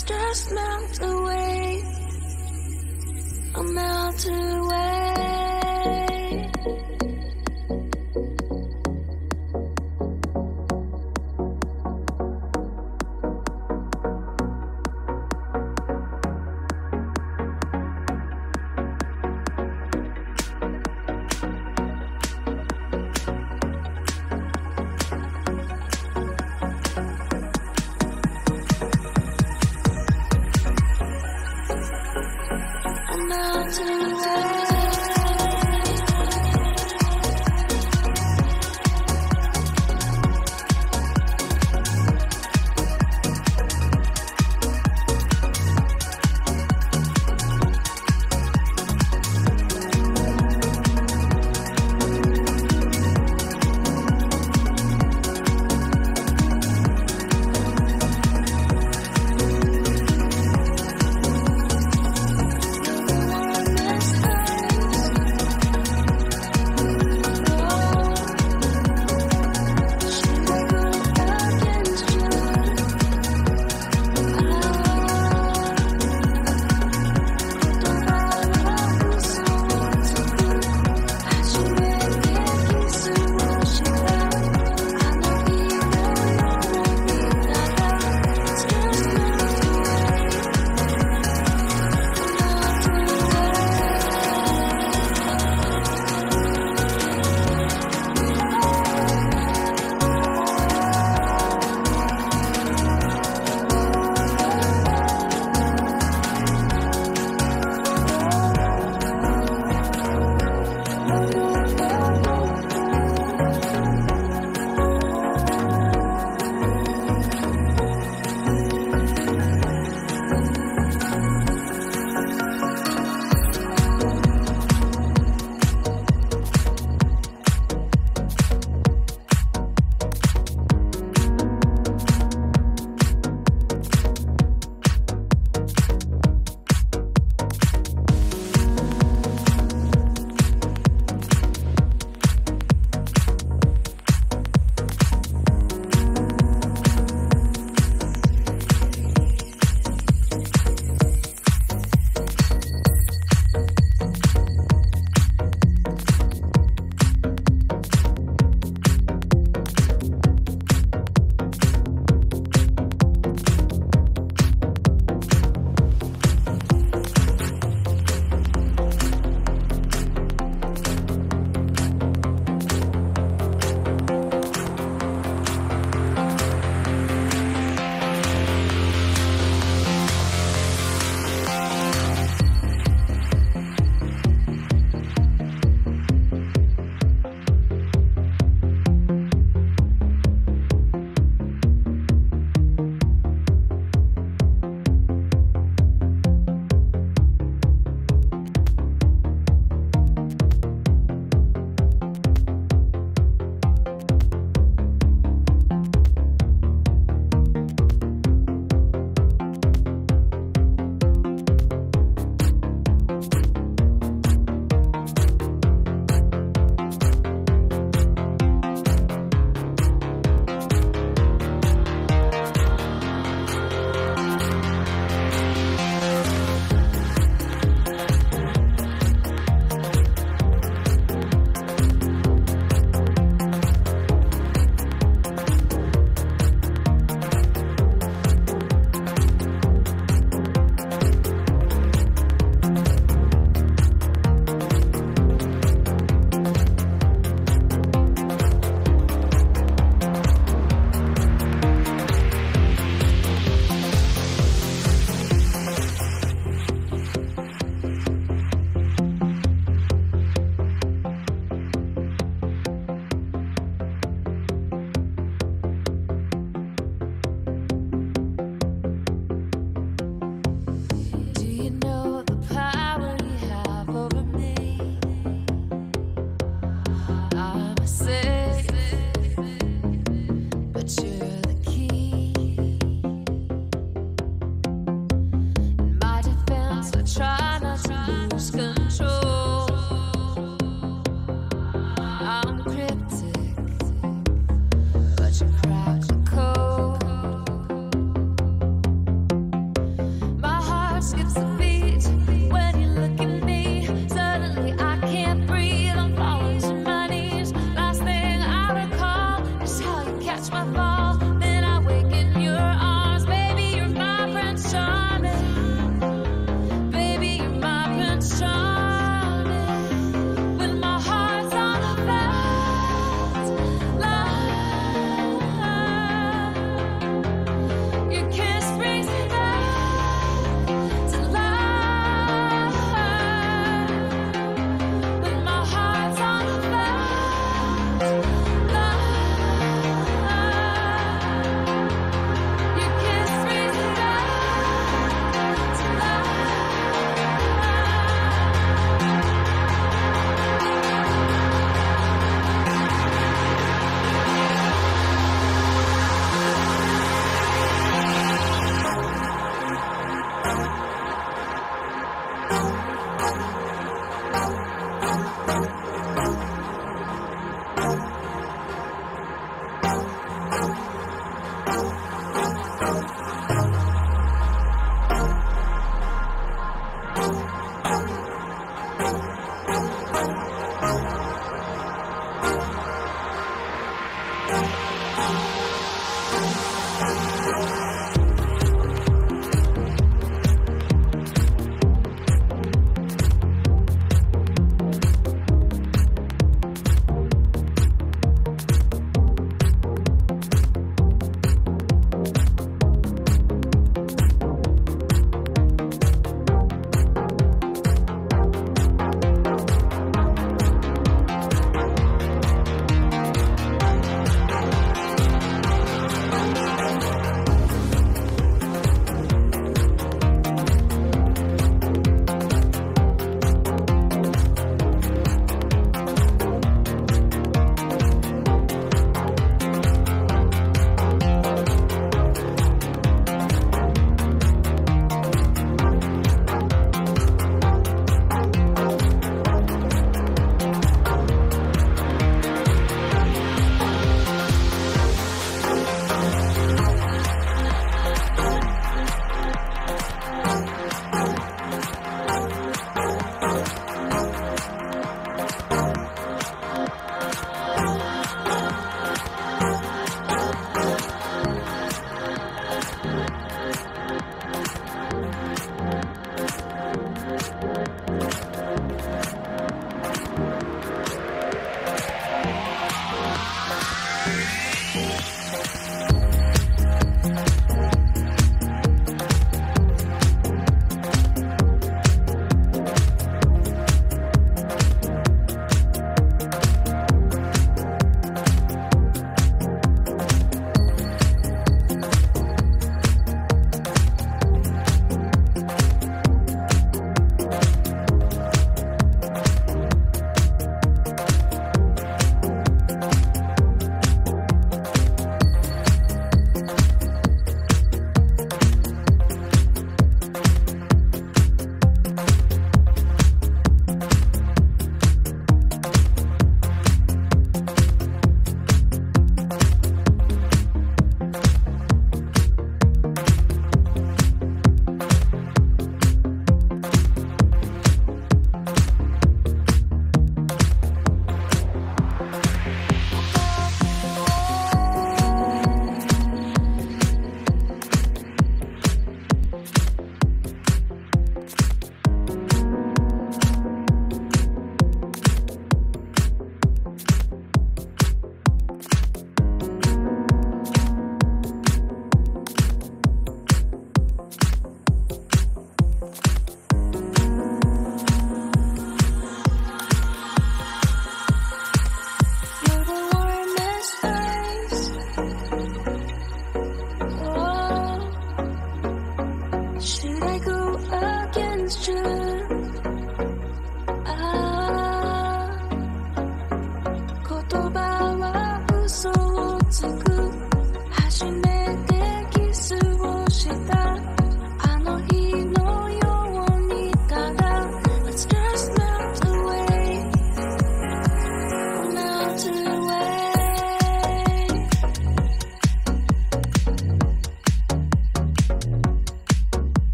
just melt away. Melt away melt away.